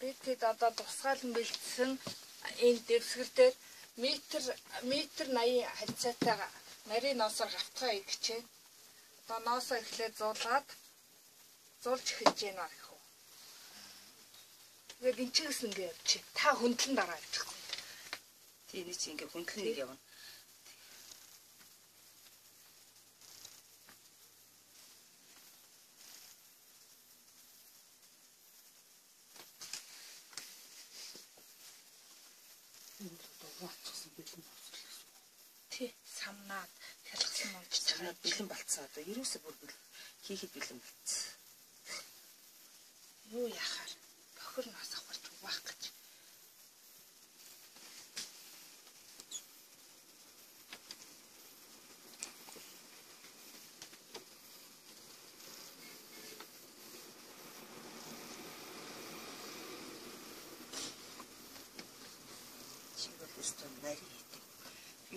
Би тэд одоо тусгаалan бэлдсэн энэ дэвсгэр дээр метр метр 80 хальцаатай нарийн ноосоор хавтгаа игчээ. Одоо ноосоо эхлээд зуулаад зулж эхэлж байна гэх үү. Тэгээд энэ чигс ингээ явчих. Та хөндлөн дараа явчихгүй. Тийм нэг ингээ хөндлөн нэг явна. Тий, самнаад хялгсан унж Санаад бэлэн болцсон одоо ерөөсөө бүр бэл хийхэд бэлэн болцсон. юу яхаар бохир нас аварч угаах гэж. Чи бол өстөн нари хийдэг.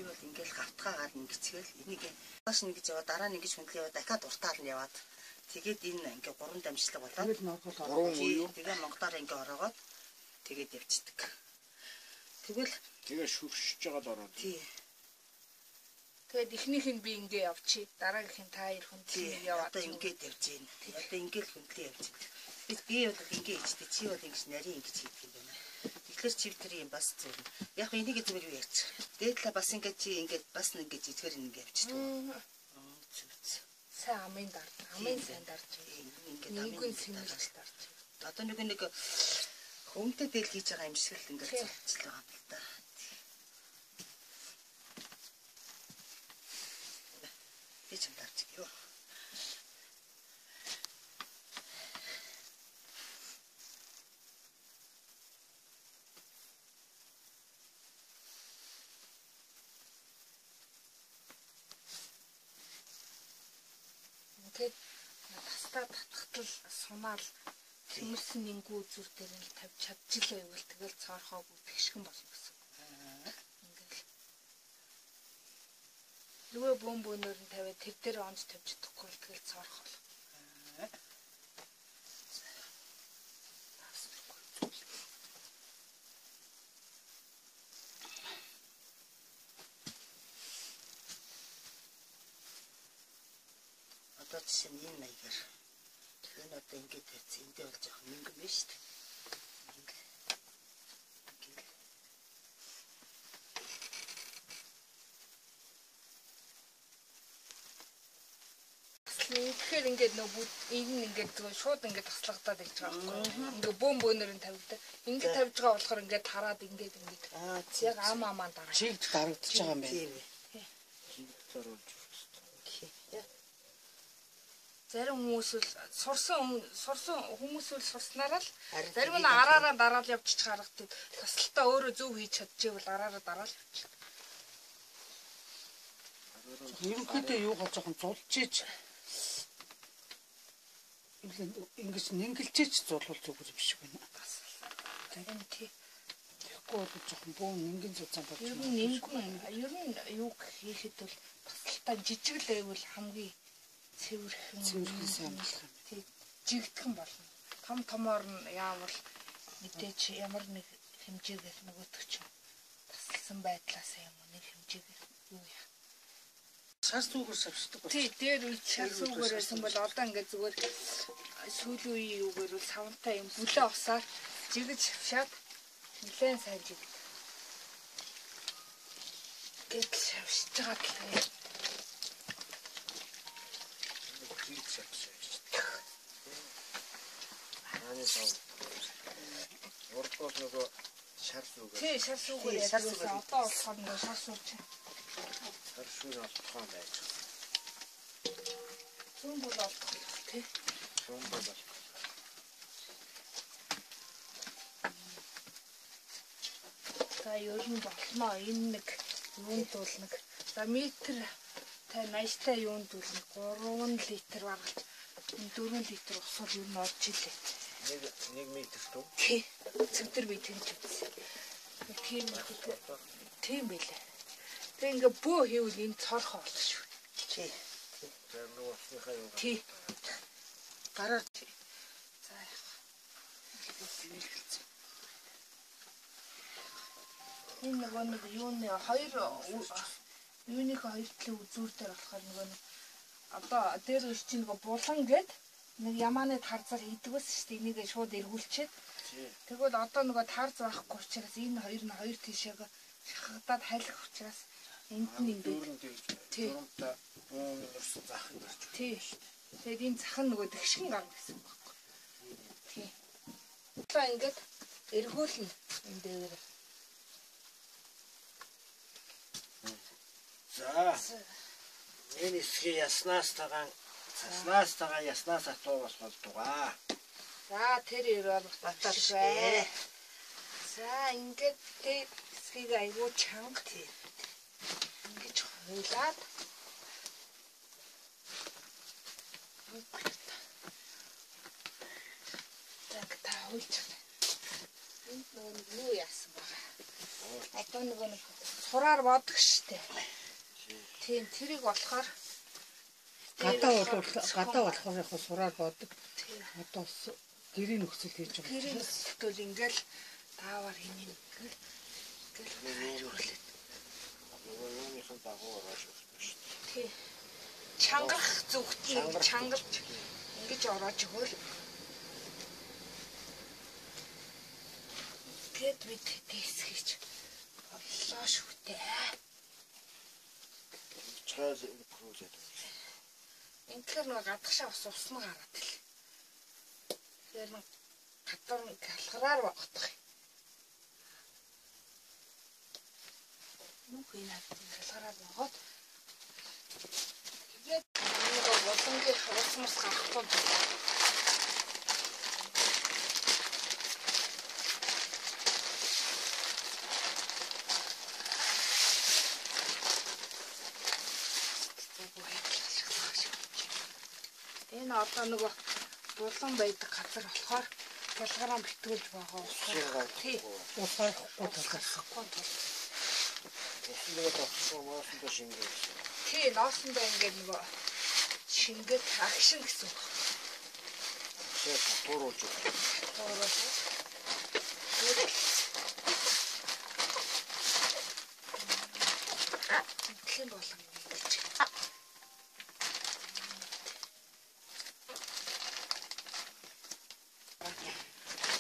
Би бол ингээл гавтгаагаар ингэцгээл энийг хаш нэг гэж яваа дараа нэг гэж хөндлөө яваа дахиад уртаал нь яваад тэгээд энэ ингээ гурван дамжлаг болоод Гурван уу юу? тэгээ монголоор ингээ ороогоод тэгээд явцдаг. Тэгэл Тэгээ шүршиж байгаа дороо. тий Тэгээд эхнийх нь би ингээ явчих. Дараагийнх нь та тий тийм яваад. одоо ингээд явж гин. Одоо ингээл хөндлөө явж гин. Би би бол ингээ ичдэг чи бол ингэж нарийн ингэж хийдэг юм байна. Тэгэхээр чи тэр юм бас зүр. Яг хөө энийг зүгээр юу яач. Дээдлээ бас ингээ чи ингээд бас нэг ингэж итгэр ингээ явчихдаг. Сайн амын дард. Амын сайн дарж. Ингээд Нингүн сэмэрч дарж. Одоо нэг нэг хөвөнтэй дээл хийж байгаа юм шиг л ингээд байгаа юм л да. Би ч юм дарж юу. Тэгээд тастаа татхтал сунаал тэмэрсэн нингүү зүр дээр нь тавьж чадчихлаа гэвэл тэгэл цаорхоогүй тэгшгэн болно гэсэн. Ингээл. Нөгөө бөөн бөөнөр нь тавиад тэр дээр онц тавьж чадахгүй тэгэл цаорх бол. Одоо жишээ нь энэ маягаар. Тэр нь одоо ингээд тавьсан. Эндээ бол жоохон мөнгөн байна шүү дээ. Ингээд. Ингээд. Тэгэхээр ингээд нөгөө энэ нь ингээд зүгээр шууд ингээд таслагдаад ирж байгаа байхгүй. Ингээ бөөн бөөнөр нь тавьдаг. Ингээд тавьж байгаа болохоор ингээд хараад ингээд ингээд Аа яг ам амаа дараа. чиг дарагдчихж байгаа юм байна. тийм ээ. Зоруулж. Зарим хүмүүс л сурсан сурсан хүмүүс л сурснараа л зарим нь араараа дараал явчих харагддаг. Тасалтаа өөрөө зөв хийж чадчихвэл араараа дараал явчих. Ерөнхийдөө юугаа жоохон зулжиж ингэж нингэлжиж зулвал зүгээр биш байна. Тийм тий. Тэгэхгүй бол жоохон бөө нингэн зузаан болж Ер байна. нь нэнгүн ер нь юу хийхэд бол тасалтаа жижиг л байвал хамгийн цэвэрхэн Цэвэрхэн сайн болох юм. тий жигдхэн болно. Том томоор нь яавал мэдээч ямар нэг хэмжээгээр нөгөөдөг ч тасалсан байдлаасаа юм уу нэг хэмжээгээр юу яах. Шар зүгээр шавшдаг бол. Тий дээр үе шалсуугаар байсан бол одоо ингээд зүгээр сүүлийн үеийн юугаар бол савнтай юм бүлээ усаар жигэж шавшаад нэлээд сайн жигд. Гэтэл шавшиж байгаа гэх Хийг шатсан шүү дээ. Аны сав. Урдгоос нөгөө шар зүгээ. Тий шалсуугаар Тий, шар яасан суугаар. одоо болохоор ингээд шалсууч. Шар шүүн олдохоо байж. Зүүн бол олдох тий. Шүүн бол. За ер нь болно. Энэ нэг юунд бол нэг за метр та 80-та юунд бол нэг 3 литр энэ 4 литр ус бол ер нь орж илээ. Нэг нэг метр төв. Тий. Цэвтэр би тэгж үзсэн. Тийм тийм байлаа. Тэг ингээ бөө хийвэл энэ цорхоо болно шүү. Тий. Тэр нөгөө усныхаа юу. Тий. Гараар тий. За яах. Энэ нөгөө нэг юуны хоёр юуныг хоёр талын үзүүр дээр болохоор нөгөө одоо дээр ирч нөгөө булан гэдэг нэг ямааны тарзаар хийдэг байсан шүү дээ. Энийг шууд эргүүлчихэд. Тэгвэл одоо нөгөө тарз байхгүй учраас энэ хоёр нь хоёр тишээг шахагдаад хайлах учраас энд нь ингээд Дүүрэн тэгж Тий. дүүрэнтэй бүүн өрсөн зах нь гарч. тий. Тэгээд энэ цах нь нөгөө тэгшин гарна гэсэн байхгүй. Тий. Одоо ингээд эргүүлнэ энэ дээр. За. Энэ эсхий яснаас тагаан цаснаас тагаа яснаас атуу бас болдугаа. За тэр ирэл батал бай. За ингээд тэг эсхийг айгуу чанга тий. Ингэж хуйлаад Так та байна. Энд нөгөө юу яасан байгаа. Одоо нөгөө нэг сураар бодох штэ. Тийм тэрийг болохоор Гадаа бол гадаа болохоор яг сураар бодог. Одоо гэрийн нөхцөл хийж байгаа. гэрээ нөтөл ингээл таавар хийнэ ингээл ингээл хөрлөд. Нөгөө юуныхан дагуу ороош өгсөн шүү дээ. Тий. Чангарах зүгт нэг чангарч ингэж ороож өгөөл. Гэт бид дэсгийч боллоо шүү дээ. Чайл крузет. Ингээр нэг гадагшаа бас усна гараад ил. Тэгэхээр нэг гадар нэг халхраар багтах. Нүх инаад халхраар багоод тэгээд нэг болонгийн хавцмас гарахгүй. Энэ одоо нөгөө булан байдаг газар болохоор ялгараа битгүүлж байгаа болохоор тий Усаахгүй талаас. хахгүй тул авсан моосон до шингээ. тий ноосондоо ингээд нөгөө шингээд акшн гэсэн үг. Тэг туруулж өгсөн. Тоороо. Тхэн болон ингэж.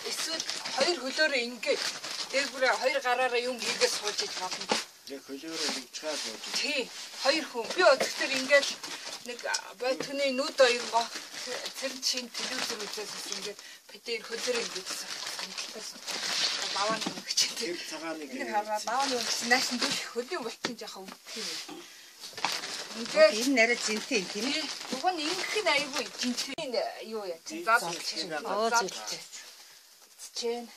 Эсвэл хоёр хөлөөрөө ингээд дээгүүрээ хоёр гараараа юм хийгээд сууж иж болно. Яг хөлөөрөө нэг чаад болж. Тий, хоёр хүн. Би өдөртөр ингээд нэг бойтны нүд оёнгоо тэр чин телевизэр үзээс ингээд педэр хөлөр ингээд санагдсан. Баваа нэг чинь Тэр цагааныг энэ хараа баваа нэг чинь нааш нь хөлийн болчих яхаа үгүй юм. Ингээд Энэ нарай зинтэй юм тийм ээ. Уг нь ингэх нь айгүй жинхэнэ юу яа задлж чинь. Оо, задлж чинь.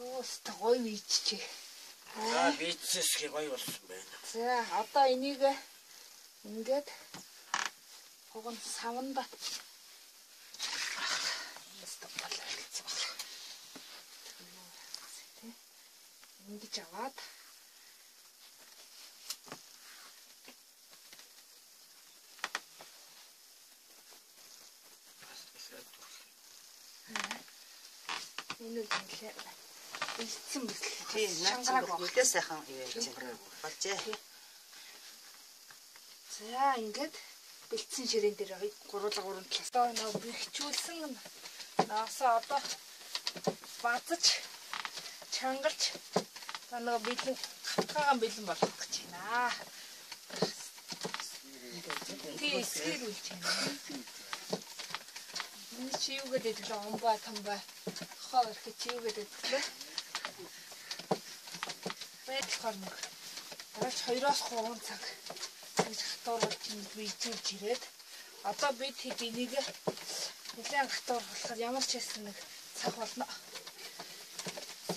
Оо, стогой виччи. Аа хий гоё болсон байна. За, одоо энийг ингээд уг нь саванда ингэж аваад. Энэ үг нэлээ илтсэн мэт Тийм, наач үлээ сайхан юу яаж болжээ. За ингээд бэлдсэн ширээн дээр гуруула гурван талаас нөө бэхжүүлсэн наасаа одоо базаж чангалж нөгөө бэлэн хатгаагаан бэлэн болгох гэж байна. Тий, эсгэрүүлж байна. Энэ чи юу гэдэг вэ? Омба тамба. Хоо ирэхэд чи юу гэдэг вэ? Бэлхор нэг. Дараач 2-оос 3 цаг гэж хатууруулж бийжүүлж ирээд одоо бид хэд энийг нэлээд хатуур болохоор ямар ч хэсэг нэг цаг болно.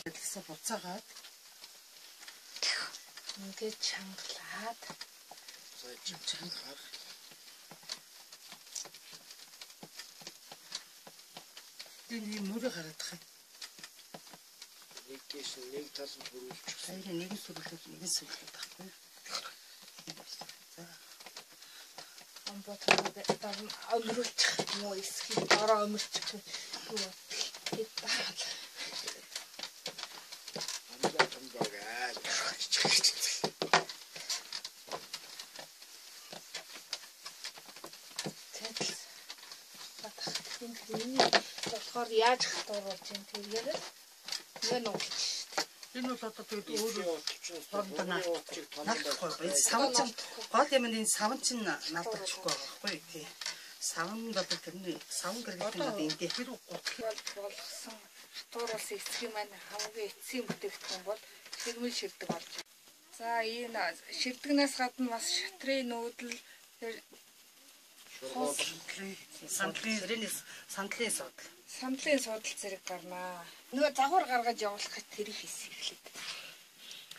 Дэлгэсээ буцаагаад Ингээд чангалаад За чангаар. юм мөрө гараад байгаа. Нэг кэш нэг тал нь хөрүүлчих. Хоёрын нэгэн сүрлэл нэгэн сүрлэл омбот одоо омруулчих юм уу эсвэл дараа омруулчих юм уу хэд баал гэж. Энэ болохоор яаж хатууруулж юм тэргээр нэ нуулж штэ. Энэ бол одоо тэгээд өөрөө Хоорондоо наалдахгүй байна. Савн чинь гол юм нь энэ савн чинь наалдчихгүй байгаа байхгүй тий. Савн бол тэрний савн гэрэлтэн бол энэ дээр тэр гутал бол болгосон хатууруулсан эцгийн маань хамгийн эцсийн бүтээгдэхүүн бол ширмэл ширдэг болж байна. За энэ ширдэгнээс гадна бас шатрын нүүдэл тэр сандлын сэрэнэс сандлын сод. Сандлын судал зэрэг гарнаа. Нөгөө загвар гаргаж явуулахад тэр их хэсэг эхлэв.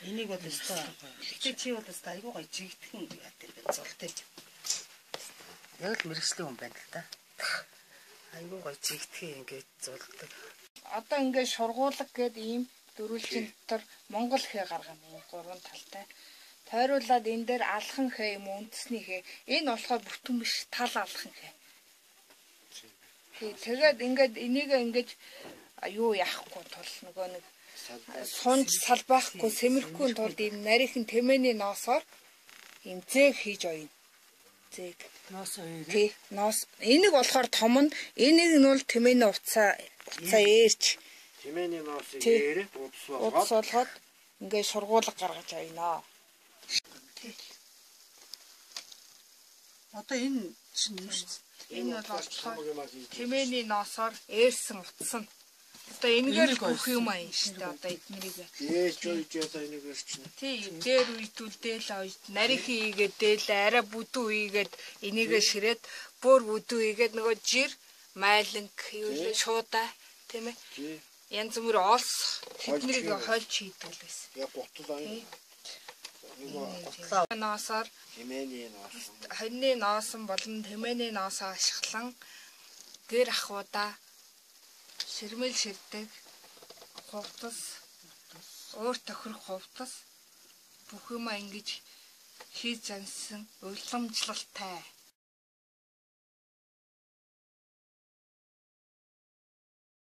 Энийг бол өстой. Гэтэ чи бол өстой айгуу гоё жигдхэн яатай бэ золтой. Яг л мэрэгслийн хүн байна л да. Айгуу гоё жигдхэн ингээд зулдаг. Одоо ингээд шургуулга гэдэг ийм дөрвөлжин дотор Монгол хэ гаргана юм гурван талтай. Тойруулаад энэ дээр алхан хэ юм үндэсний хэ. Энэ болохоор бүтэн биш тал алхан хэ. Тэгээд ингээд энийг ингээд юу яахгүй тул нөгөө нэг сунж салбаахгүй сэмэрхгүй тулд энэ нарийнхэн тэмээний ноосоор юм зээг хийж оёно. Зээг. ноос хоёр. Тий, ноос. Энийг болохоор том нь, энийг нь бол тэмээний уцаа уцаа ээрч Тэмээний ноосыг ээрээ удас болгоод болгоод ингээд сургуулга гаргаж оёно. Одоо энэ чинь юу шүү дээ. Энэ бол болохоор юм аа тэмээний ноосоор ээрсэн утас нь. Одоо энэгээр Энийг бүх юм аа шүү дээ. Одоо эднэрийг. Ээж ойж яда энийг ирчихнэ. Тий, дээр үйдүүл дээл ойд нарийнхан ийгээд дээл арай бүдүү ийгээд энийгээ ширээд бүр бүдүү ийгээд нөгөө жир майланг юу л шуудаа тийм ээ. Тий. Янз бүр олс тэднийг хольж хийдэг л байсан. Яг гутал аяа. Гутлаа Ноосоор Тэмээний ноос. хоньны ноосон болон тэмээний ноосоо ашиглан гэр ахуудаа ширмэл ширдэг хувцас уур тохирох хувцас бүх юм ингэж хийж зансан уламжлалтай